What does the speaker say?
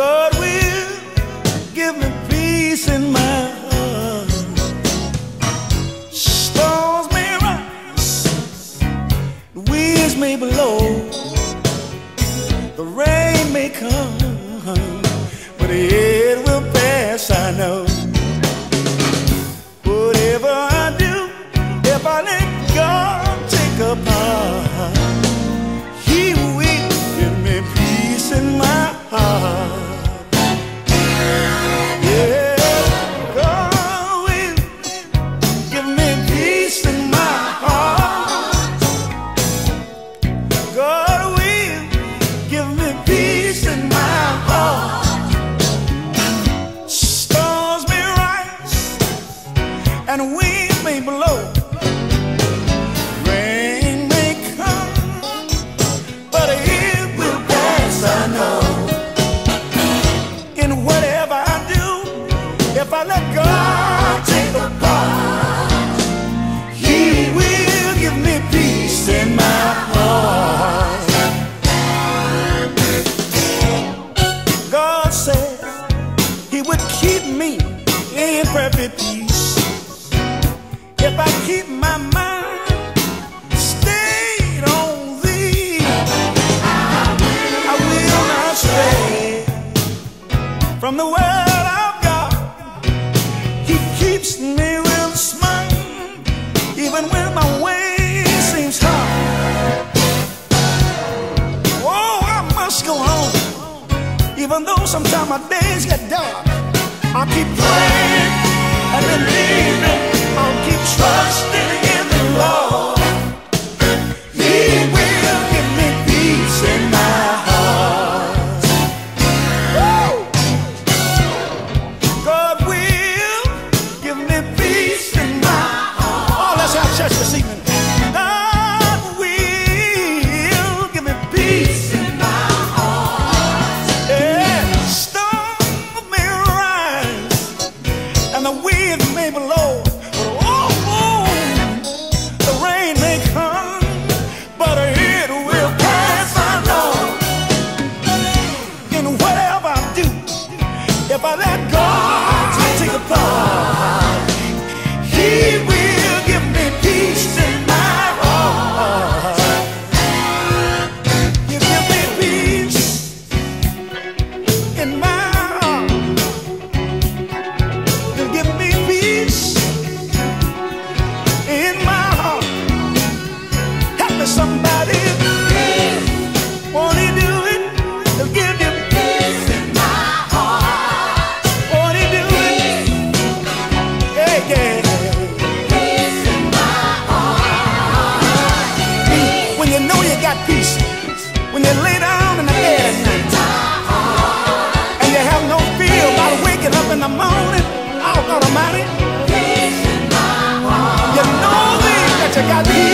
God will give me peace in my heart. Storms may rise, the winds may blow, the rain may come, and wind may blow. From the word of God. He keeps me with a smile, even when my way seems hard. Oh, I must go on, even though sometimes my days get dark. I'll keep praying and believing. I'll keep trusting. winds may blow, but oh, oh, the rain may come, but it will pass, I know. And whatever I do, if I let go. Peace in my heart. When you know you got peace, when you lay down in the bed at night, and you have no waking up in the morning. Peace in my heart. You know that you got peace.